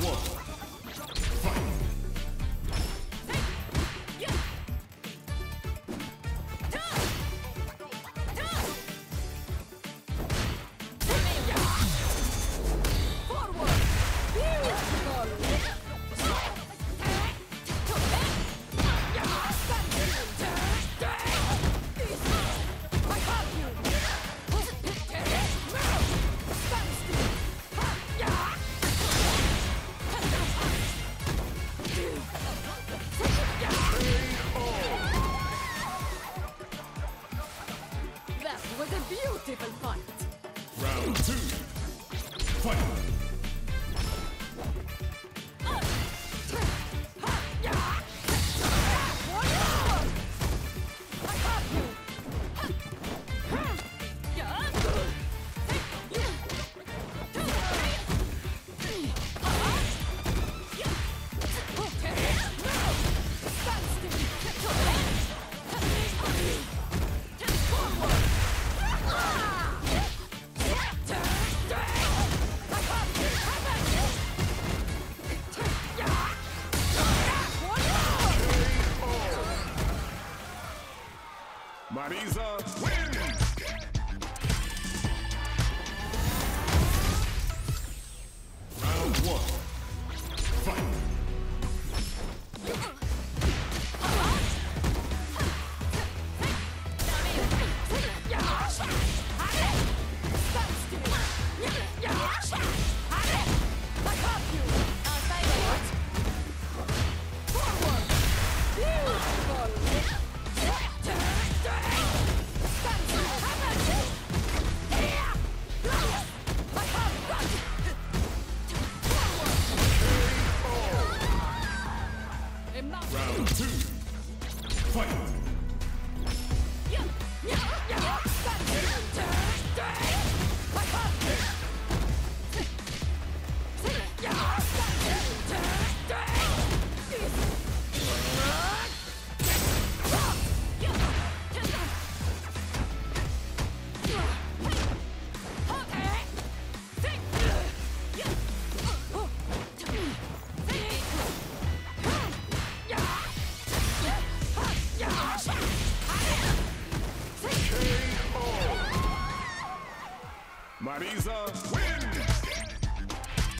One. Was a beautiful fight. Round two. Fight. Marisa wins! Round two. Fight. Marisa, win!